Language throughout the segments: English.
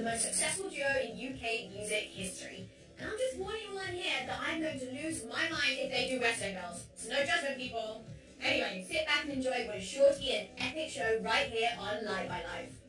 the most successful duo in UK music history. And I'm just warning on here that I'm going to lose my mind if they do wrestling bells. So no judgment, people. Anyway, sit back and enjoy what is sure to be an epic show right here on Live by Live.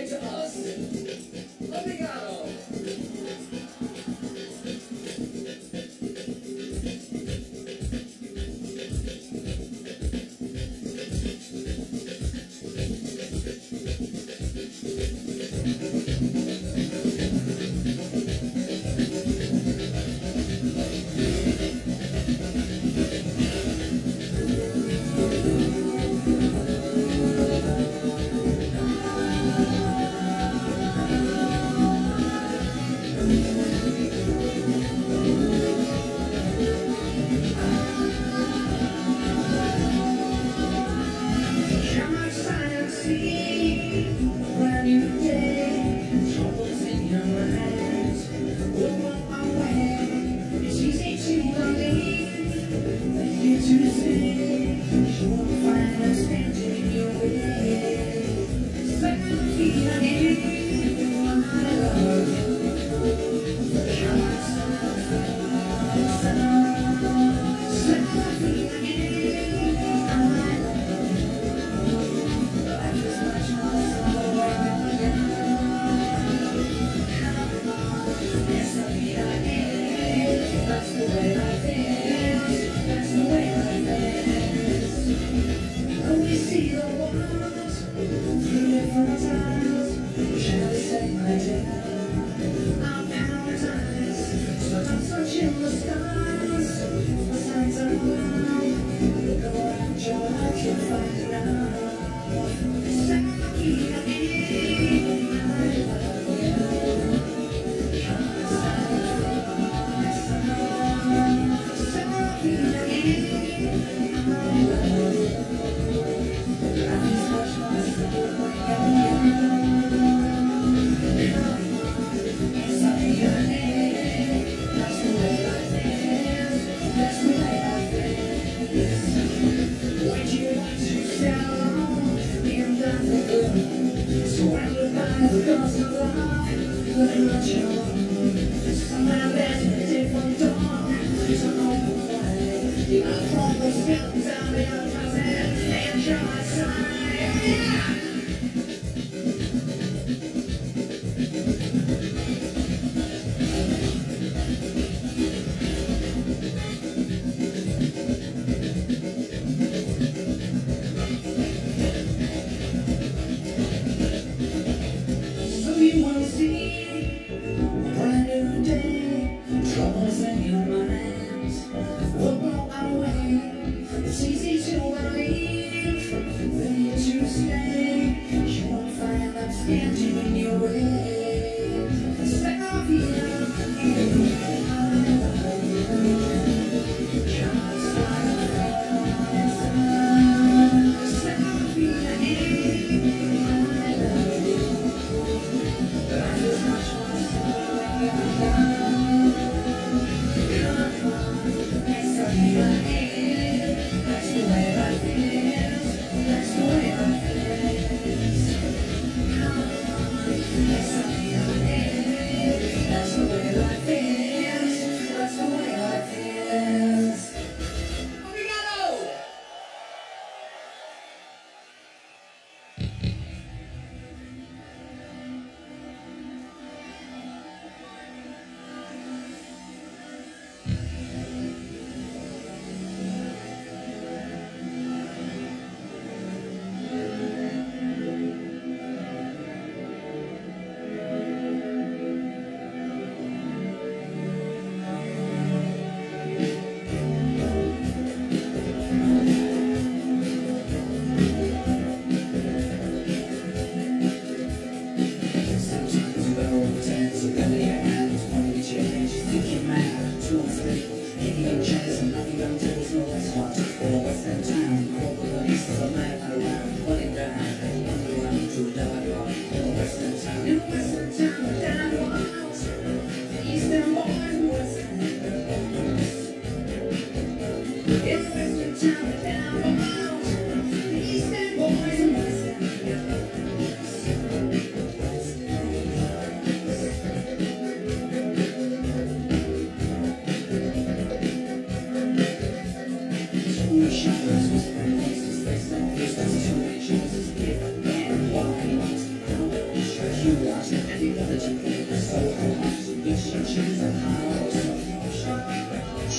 nature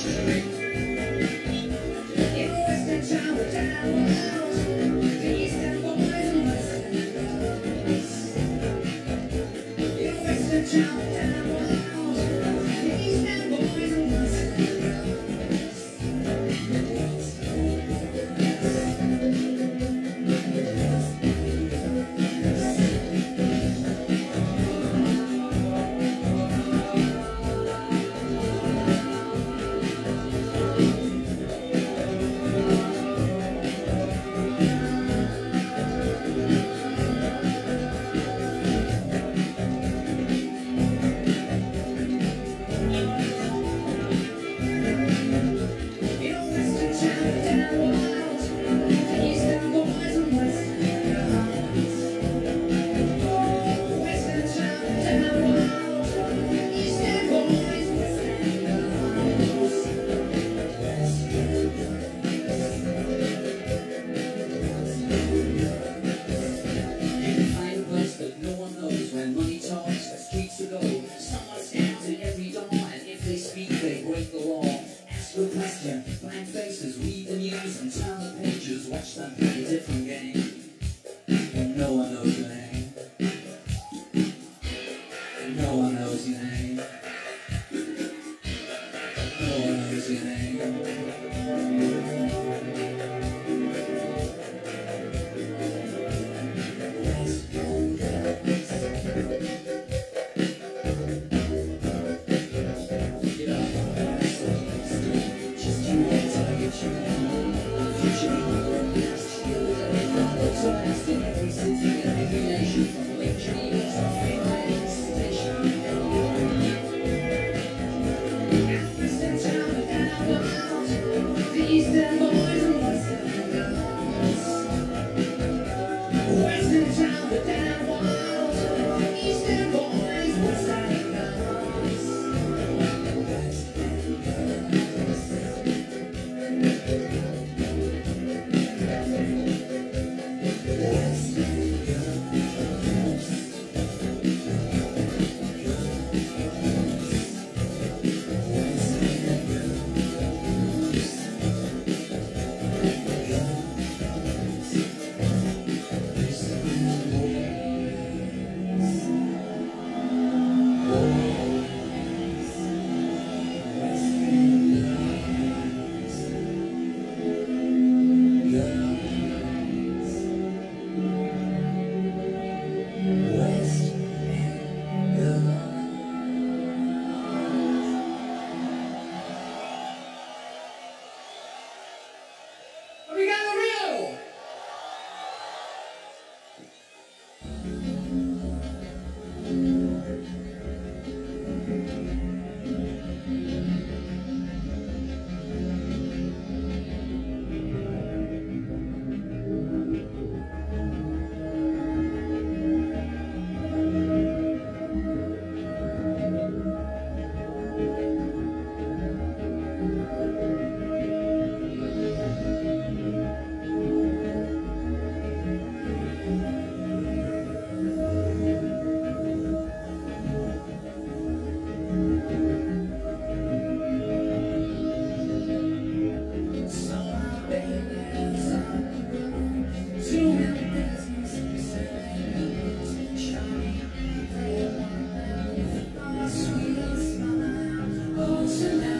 Every nation to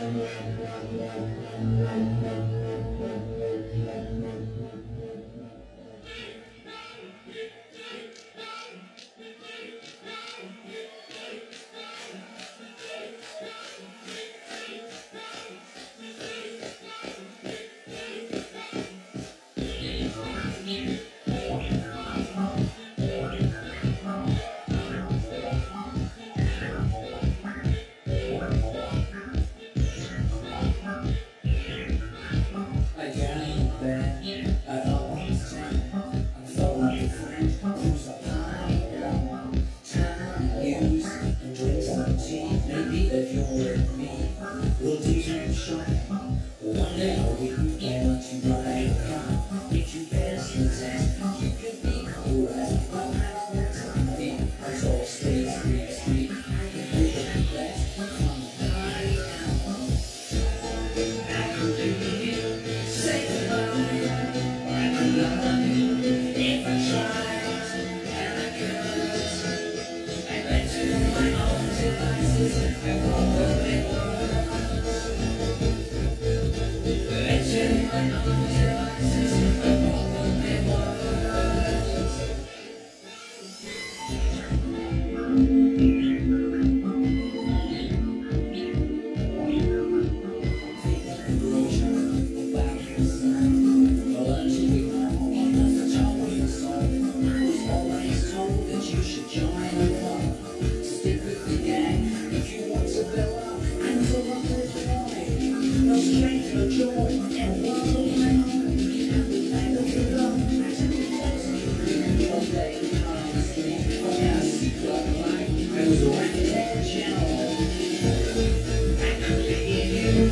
Thank you.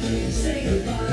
My heart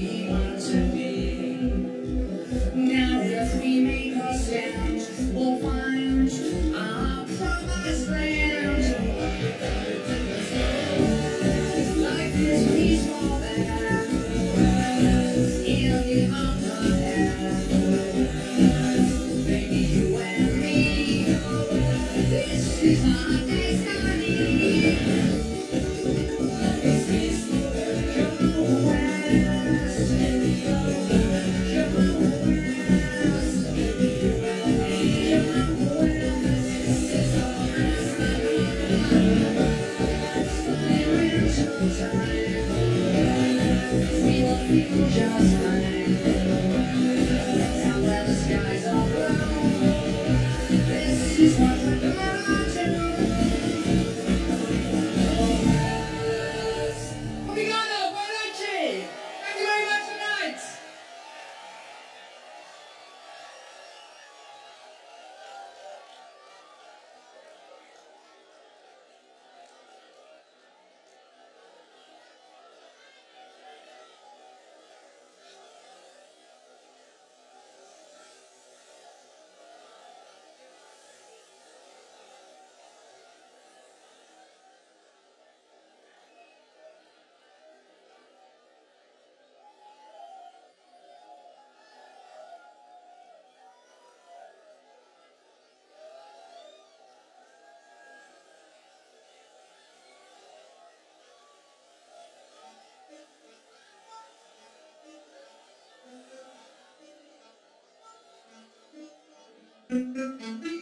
we Watch the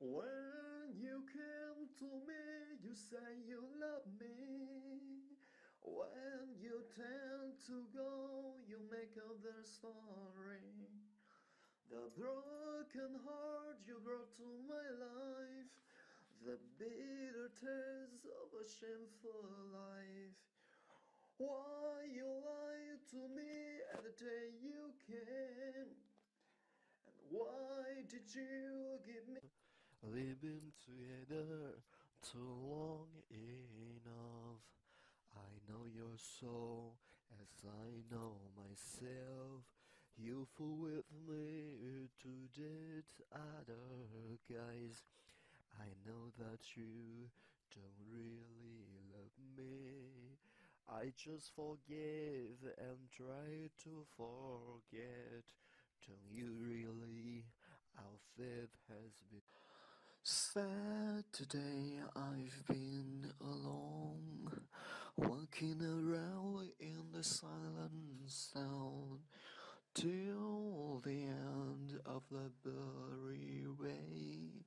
When you came to me, you say you love me. When you tend to go, you make up their story. The broken heart you brought to my life, the bitter taste of a shameful life. Why you lied to me at the day you came? And why did you give me? Been together too long enough. I know your soul as I know myself. You fool with me to date other guys. I know that you don't really love me. I just forgive and try to forget. Don't you really? Our faith has been Sad today I've been alone, walking around in the silent sound, till the end of the blurry way.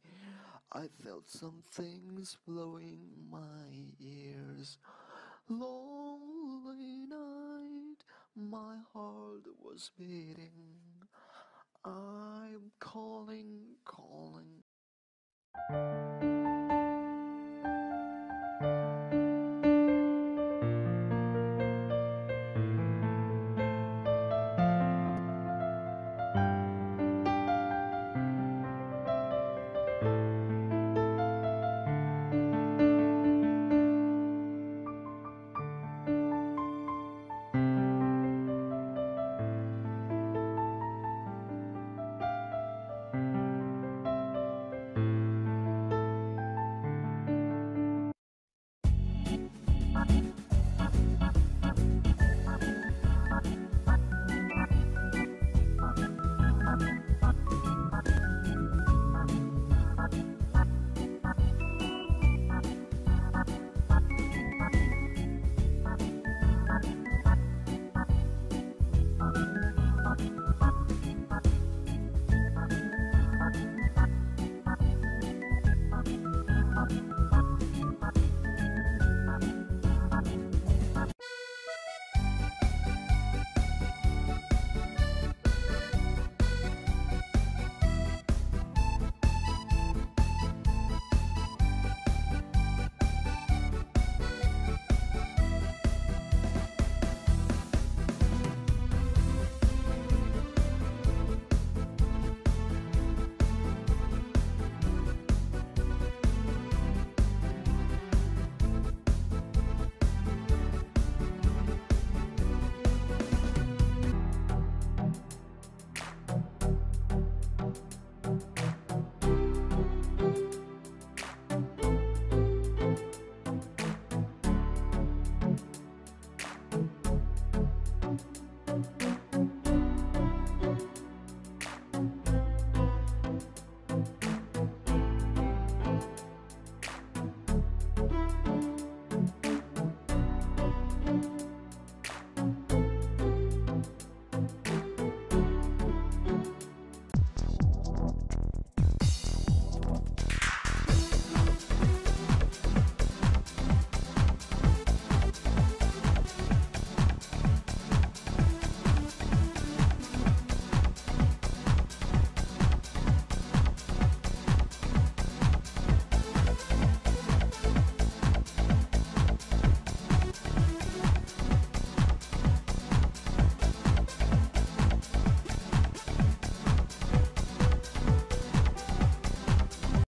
I felt some things blowing my ears. Lonely night, my heart was beating. I'm calling, calling, Thank you.